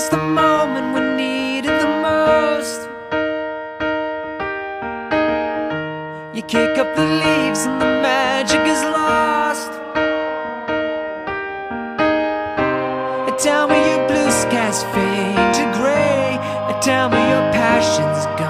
was the moment we needed the most. You kick up the leaves and the magic is lost. A me where your blue skies fade to grey Tell me your passion's gone.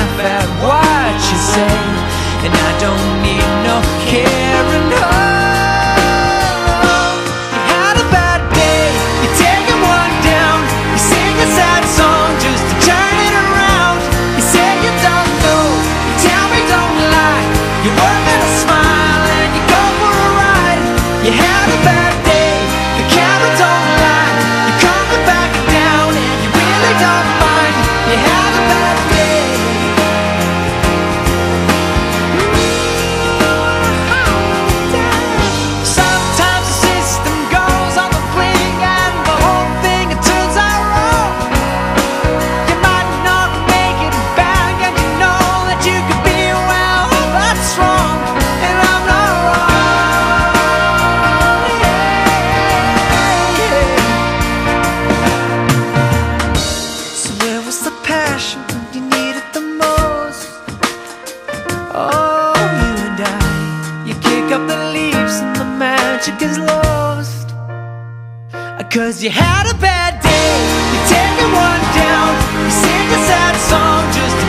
laugh at what you say, and I don't Oh, you and I, you kick up the leaves and the magic is lost. Cause you had a bad day, you take me one down, you sing a sad song just